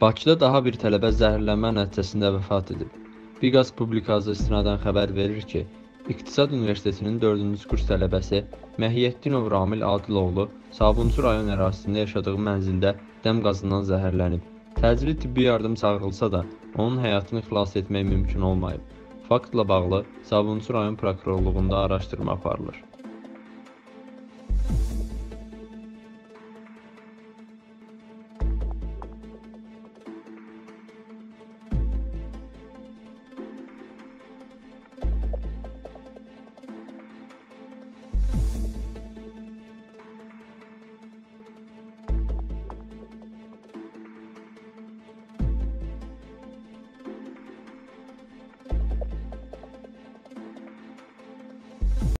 Bakıda daha bir tələbə zəhərlənmə nəticəsində vəfat edib. Biqas Publikası istinadən xəbər verir ki, İqtisad Universitetinin 4-cü kurs tələbəsi Məhiyyətdinov Ramil Adiloğlu Sabunçu rayon ərazisində yaşadığı mənzildə dəm qazından zəhərlənib. Təcili tibbi yardım çağırılsa da, onun həyatını xilas etmək mümkün olmayıb. Faktla bağlı Sabunçu rayon prokurorluğunda araşdırma aparılır.